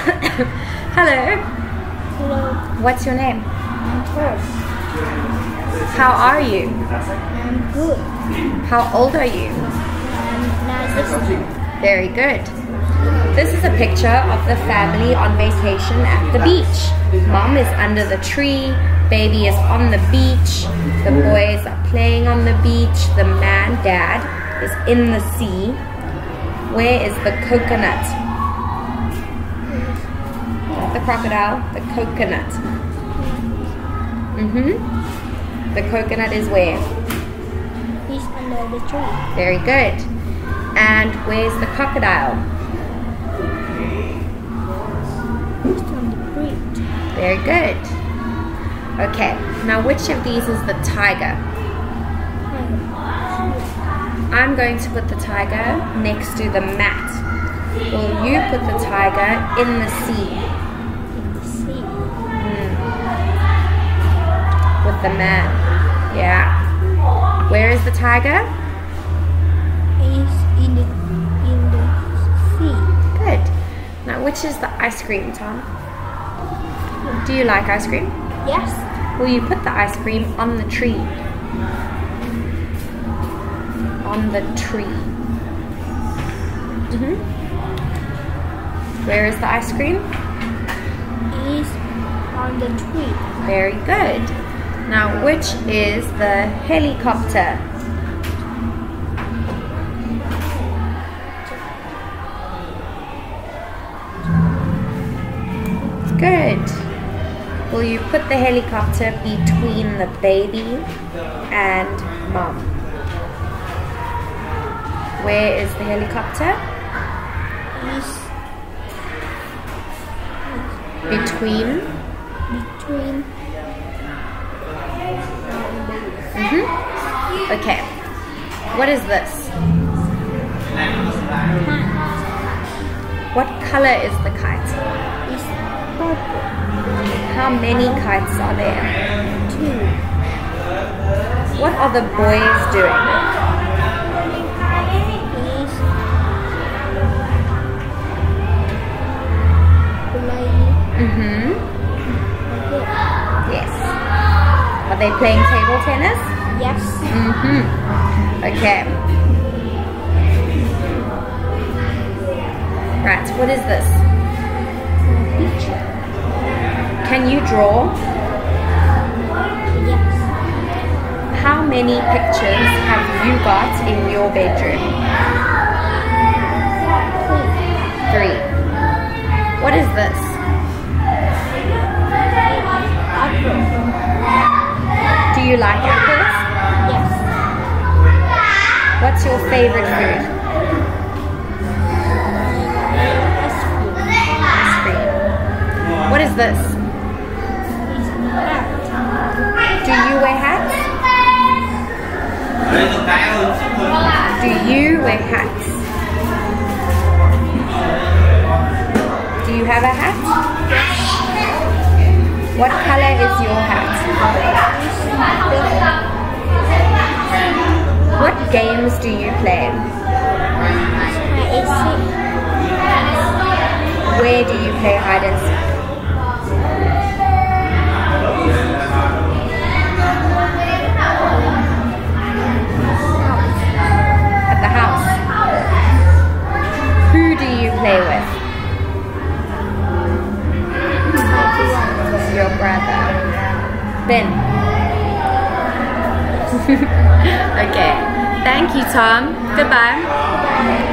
Hello. Hello, What's your name? I'm Paul. How are you? I'm good. How old are you? I'm Very good. This is a picture of the family on vacation at the beach. Mom is under the tree, baby is on the beach, the boys are playing on the beach, the man, dad, is in the sea. Where is the coconut? The crocodile, the coconut. Mm-hmm. The coconut is where? He's under the tree. Very good. And where's the crocodile? He's on the bridge. Very good. Okay, now which of these is the tiger? I'm going to put the tiger next to the mat. Will you put the tiger in the sea the man? Yeah. Where is the tiger? He's in the in the sea. Good. Now which is the ice cream, Tom? Do you like ice cream? Yes. Will you put the ice cream on the tree? On the tree. Mm -hmm. Where is the ice cream? He's on the tree. Very good. Now, which is the helicopter? Good. Will you put the helicopter between the baby and mom? Where is the helicopter? Between hmm Okay. What is this? What color is the kite? He's purple. How many kites are there? Two. What are the boys doing? Mm-hmm. They playing table tennis? Yes. Mm-hmm. Okay. Right, what is this? Picture. Can you draw? Yes. How many pictures have you got in your bedroom? Three. Three. What is this? Apple. Do you like apples? Yes. What's your favorite food? Ice cream. Ice cream. What is this? Do you wear hats? Do you wear hats? Do you have a hat? What color is your hat? What games do you play? Where do you play hide and seek? Okay. Thank you, Tom. Goodbye.